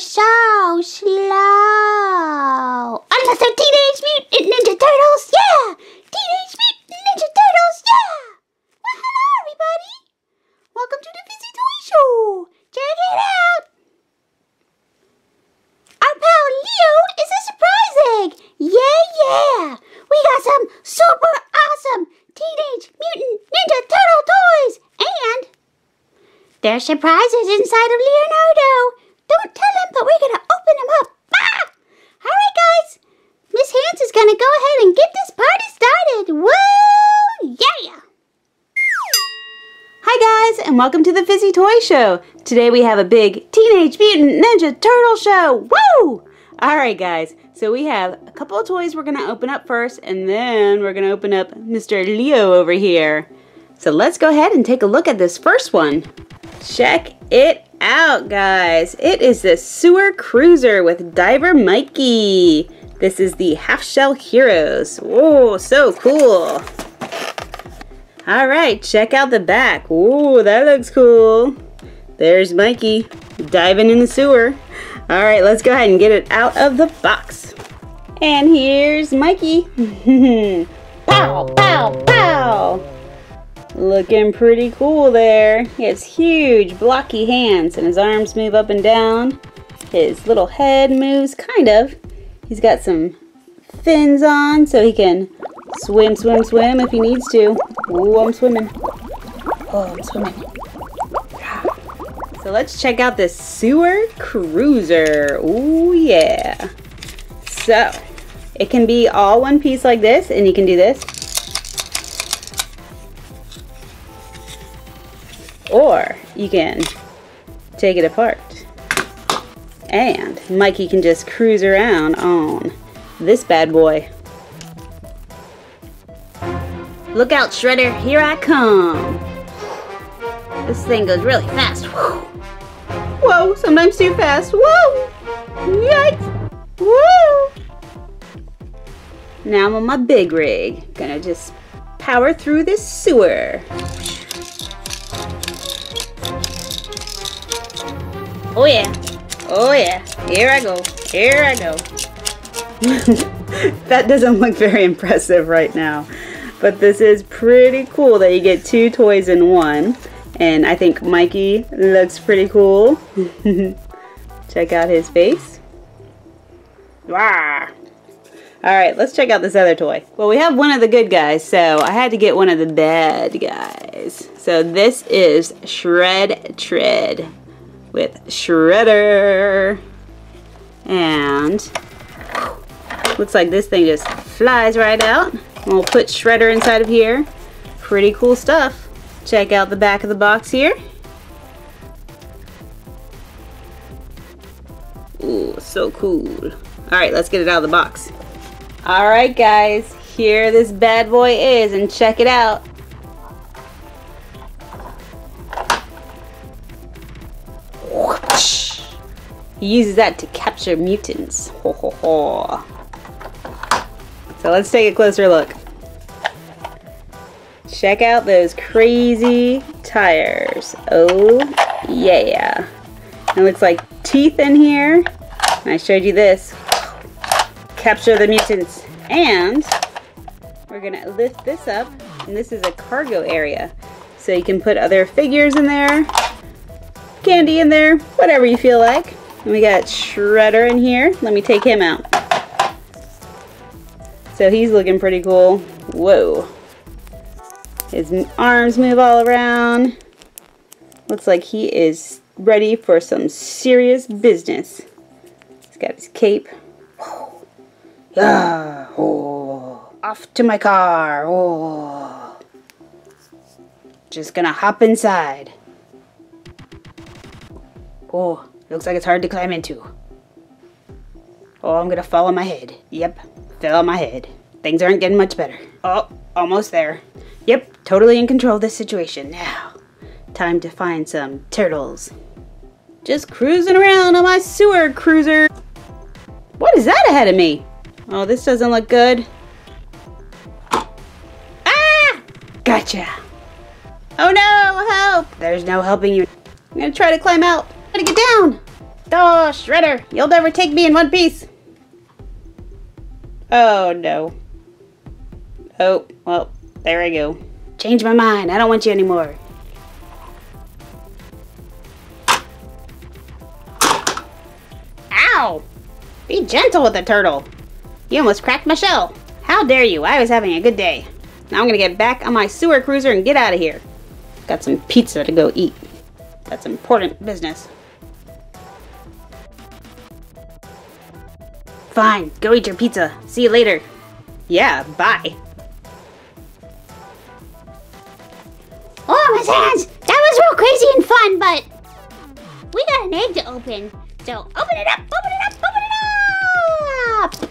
so slow. Unless they're Teenage Mutant Ninja Turtles, yeah! Teenage Mutant Ninja Turtles, yeah! Well, hello, everybody! Welcome to the Fizzy Toy Show! Check it out! Our pal Leo is a surprise egg! Yeah, yeah! We got some super awesome Teenage Mutant Ninja Turtle toys! And there's surprises inside of Leonardo! But we're gonna open them up! Ah! Alright, guys! Miss Hands is gonna go ahead and get this party started! Woo! Yeah! Hi guys, and welcome to the Fizzy Toy Show. Today we have a big Teenage Mutant Ninja Turtle show. Woo! Alright guys, so we have a couple of toys we're gonna open up first, and then we're gonna open up Mr. Leo over here. So let's go ahead and take a look at this first one. Check it out, guys. It is the Sewer Cruiser with Diver Mikey. This is the Half Shell Heroes. Whoa, so cool. All right, check out the back. Ooh, that looks cool. There's Mikey diving in the sewer. All right, let's go ahead and get it out of the box. And here's Mikey. pow, pow, pow. Looking pretty cool there. He has huge blocky hands and his arms move up and down. His little head moves kind of. He's got some fins on so he can swim, swim, swim if he needs to. Ooh, I'm swimming. Oh, I'm swimming. So let's check out this sewer cruiser. Ooh, yeah. So, it can be all one piece like this, and you can do this. Or you can take it apart. And Mikey can just cruise around on this bad boy. Look out, Shredder, here I come. This thing goes really fast. Whoa, sometimes too fast. Whoa! Yikes! Whoa! Now I'm on my big rig. Gonna just power through this sewer. Oh yeah. Oh yeah. Here I go. Here I go. that doesn't look very impressive right now. But this is pretty cool that you get two toys in one. And I think Mikey looks pretty cool. check out his face. Wah. Alright, let's check out this other toy. Well, we have one of the good guys, so I had to get one of the bad guys. So this is Shred Tread with Shredder. And looks like this thing just flies right out. We'll put Shredder inside of here. Pretty cool stuff. Check out the back of the box here. Ooh, so cool. Alright, let's get it out of the box. Alright guys, here this bad boy is and check it out. He uses that to capture mutants. Ho ho ho. So let's take a closer look. Check out those crazy tires. Oh yeah. It looks like teeth in here. I showed you this. Capture the mutants. And we're gonna lift this up and this is a cargo area. So you can put other figures in there, candy in there, whatever you feel like. We got Shredder in here. Let me take him out. So he's looking pretty cool. Whoa. His arms move all around. Looks like he is ready for some serious business. He's got his cape. Yeah. Oh. Off to my car. Oh. Just gonna hop inside. Oh, looks like it's hard to climb into. Oh, I'm gonna fall on my head. Yep, fell on my head. Things aren't getting much better. Oh, almost there. Yep, totally in control of this situation now. Time to find some turtles. Just cruising around on my sewer cruiser. What is that ahead of me? Oh, this doesn't look good. Ah! Gotcha. Oh no, help! There's no helping you. I'm gonna try to climb out. Gotta get down. Oh, Shredder, you'll never take me in one piece. Oh, no. Oh, well, there I go. Change my mind. I don't want you anymore. Ow! Be gentle with the turtle. You almost cracked my shell. How dare you? I was having a good day. Now I'm gonna get back on my sewer cruiser and get out of here. Got some pizza to go eat. That's important business. Fine, go eat your pizza. See you later. Yeah, bye. Oh, Miss Hands, that was real crazy and fun, but we got an egg to open. So open it up, open it up, open it up!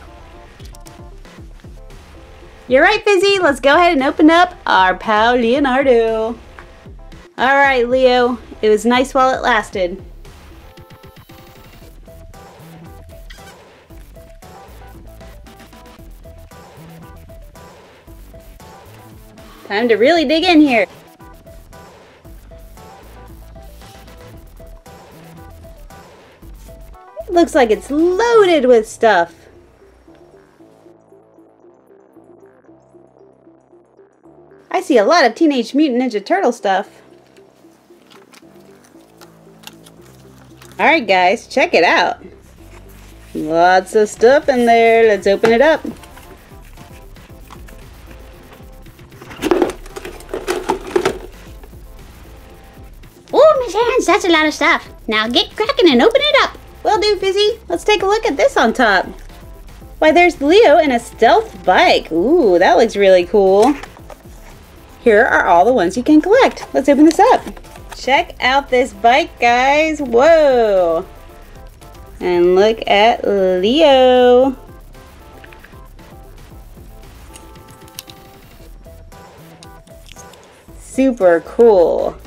You're right, Fizzy. Let's go ahead and open up our pal Leonardo. All right, Leo. It was nice while it lasted. Time to really dig in here. It looks like it's loaded with stuff. I see a lot of Teenage Mutant Ninja Turtle stuff. Alright guys, check it out. Lots of stuff in there. Let's open it up. Hands, that's a lot of stuff. Now get cracking and open it up. Will do, Fizzy. Let's take a look at this on top. Why, there's Leo in a stealth bike. Ooh, that looks really cool. Here are all the ones you can collect. Let's open this up. Check out this bike, guys. Whoa. And look at Leo. Super cool.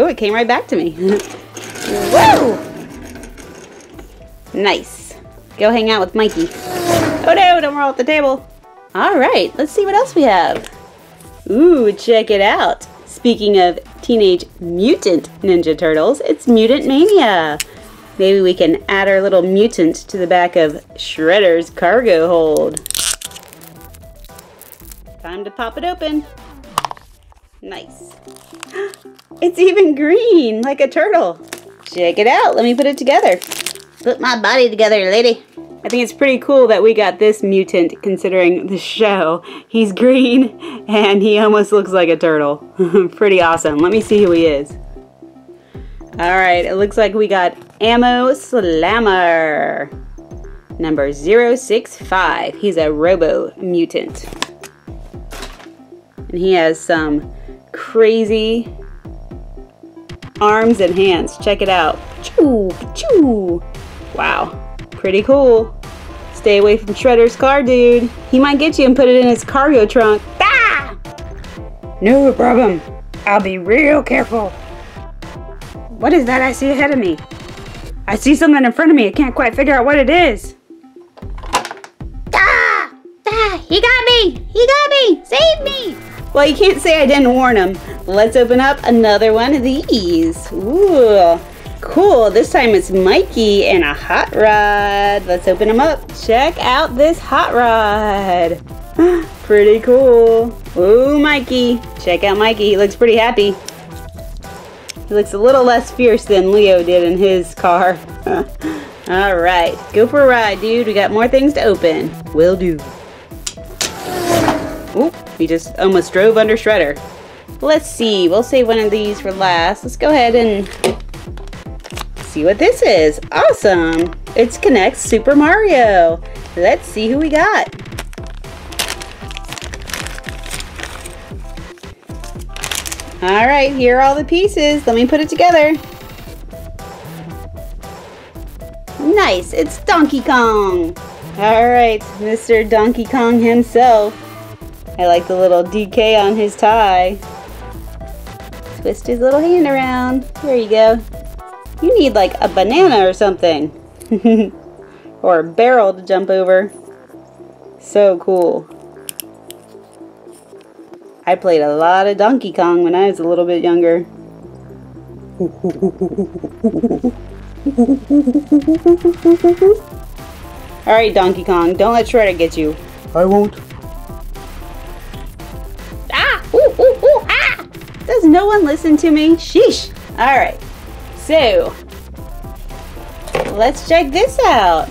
Oh, it came right back to me. Woo! Nice. Go hang out with Mikey. Oh no, don't roll off the table. All right, let's see what else we have. Ooh, check it out. Speaking of Teenage Mutant Ninja Turtles, it's Mutant Mania. Maybe we can add our little mutant to the back of Shredder's cargo hold. Time to pop it open. Nice. It's even green, like a turtle. Check it out. Let me put it together. Put my body together, lady. I think it's pretty cool that we got this mutant considering the show. He's green and he almost looks like a turtle. pretty awesome. Let me see who he is. Alright, it looks like we got Ammo Slammer. Number 065. He's a robo mutant. And he has some crazy arms and hands. Check it out. Choo, choo. Wow, pretty cool. Stay away from Shredder's car, dude. He might get you and put it in his cargo trunk. Ah! No problem. I'll be real careful. What is that I see ahead of me? I see something in front of me. I can't quite figure out what it is. Ah! Ah! He got me! He got me! Save me! Well, you can't say I didn't warn him. Let's open up another one of these. Ooh, cool. This time it's Mikey and a hot rod. Let's open them up. Check out this hot rod. pretty cool. Ooh, Mikey. Check out Mikey. He looks pretty happy. He looks a little less fierce than Leo did in his car. All right, go for a ride, dude. We got more things to open. Will do. Oop, we just almost drove under Shredder. Let's see, we'll save one of these for last. Let's go ahead and see what this is. Awesome! It's K'NEX Super Mario. Let's see who we got. Alright, here are all the pieces. Let me put it together. Nice, it's Donkey Kong. Alright, Mr. Donkey Kong himself. I like the little DK on his tie. Twist his little hand around. There you go. You need like a banana or something. or a barrel to jump over. So cool. I played a lot of Donkey Kong when I was a little bit younger. Alright, Donkey Kong, don't let Shredder get you. I won't. No one listen to me? Sheesh. Alright, so let's check this out.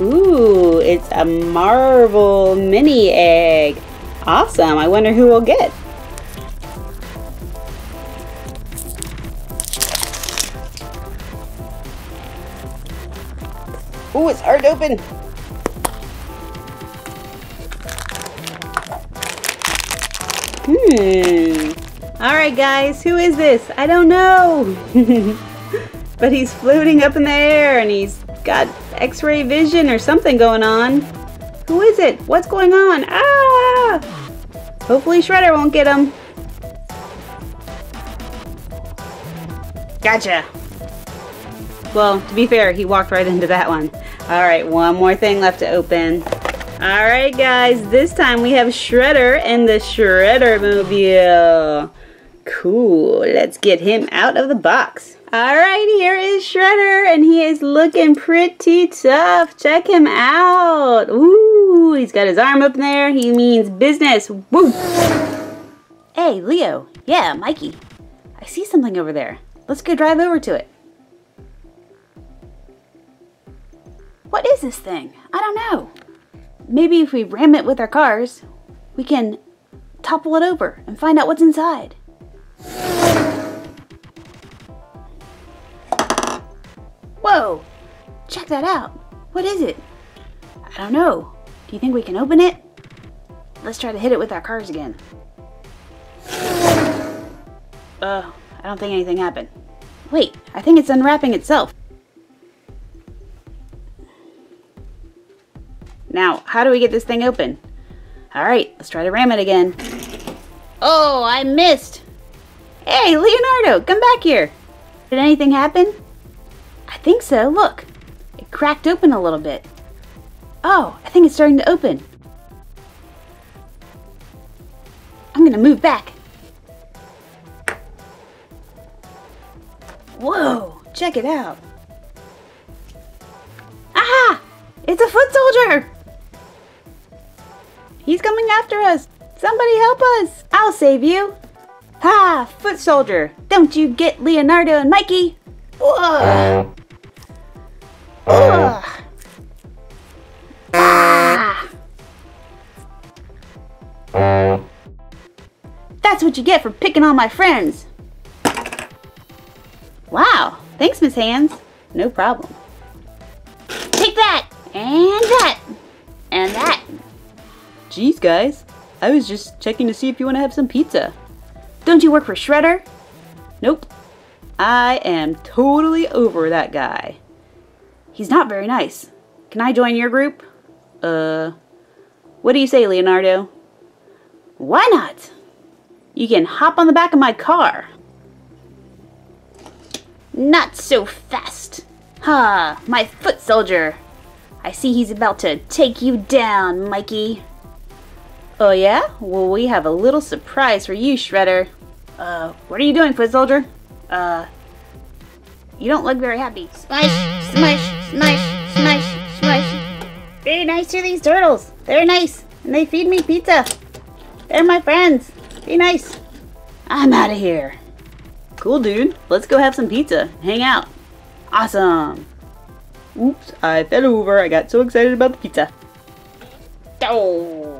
Ooh, it's a marble mini egg. Awesome. I wonder who we'll get. Ooh, it's hard to open. Hmm. All right, guys, who is this? I don't know. but he's floating up in the air and he's got x-ray vision or something going on. Who is it? What's going on? Ah! Hopefully Shredder won't get him. Gotcha. Well, to be fair, he walked right into that one. All right, one more thing left to open. All right, guys, this time we have Shredder and the Shredder Mobile. Cool, let's get him out of the box. All right, here is Shredder, and he is looking pretty tough. Check him out. Ooh, he's got his arm up there. He means business. Woo! Hey, Leo. Yeah, Mikey. I see something over there. Let's go drive over to it. What is this thing? I don't know. Maybe if we ram it with our cars, we can topple it over and find out what's inside. Whoa! Check that out. What is it? I don't know. Do you think we can open it? Let's try to hit it with our cars again. Uh, I don't think anything happened. Wait, I think it's unwrapping itself. Now, how do we get this thing open? Alright, let's try to ram it again. Oh, I missed! Hey, Leonardo, come back here! Did anything happen? I think so, look. It cracked open a little bit. Oh, I think it's starting to open. I'm gonna move back. Whoa, check it out. Aha! It's a foot soldier! He's coming after us. Somebody help us. I'll save you. Ha! Foot soldier. Don't you get Leonardo and Mikey. Ugh. Ugh. Ah. That's what you get for picking on my friends. Wow. Thanks, Miss Hands. No problem. Take that! And that! Geez, guys. I was just checking to see if you want to have some pizza. Don't you work for Shredder? Nope. I am totally over that guy. He's not very nice. Can I join your group? Uh, what do you say, Leonardo? Why not? You can hop on the back of my car. Not so fast. Ha, my foot soldier. I see he's about to take you down, Mikey. Oh yeah? Well, we have a little surprise for you, Shredder. Uh, what are you doing, foot soldier? Uh, you don't look very happy. Smash, smash, smash, smash, smash. Very nice to these turtles. They're nice, and they feed me pizza. They're my friends. Be nice. I'm out of here. Cool, dude. Let's go have some pizza. Hang out. Awesome. Oops, I fell over. I got so excited about the pizza. Oh.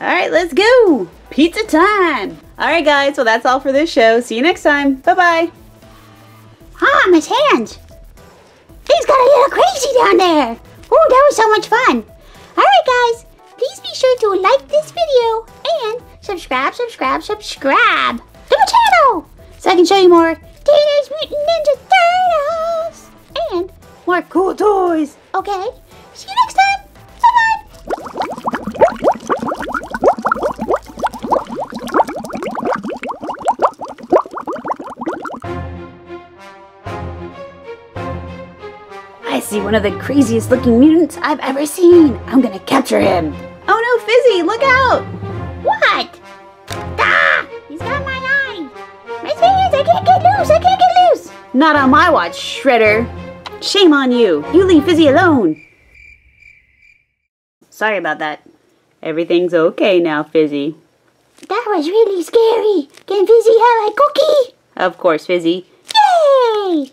All right, let's go. Pizza time. All right, guys. Well, that's all for this show. See you next time. Bye-bye. Ah, Miss Hands. Things got a little crazy down there. Oh, that was so much fun. Alright, guys. Please be sure to like this video and subscribe, subscribe, subscribe to my channel so I can show you more Teenage Mutant Ninja Turtles and more cool toys. Okay? See you next see one of the craziest looking mutants I've ever seen. I'm gonna capture him. Oh no, Fizzy, look out! What? Ah! He's got my eye! My fingers, I can't get loose, I can't get loose! Not on my watch, Shredder. Shame on you. You leave Fizzy alone. Sorry about that. Everything's okay now, Fizzy. That was really scary. Can Fizzy have a cookie? Of course, Fizzy. Yay!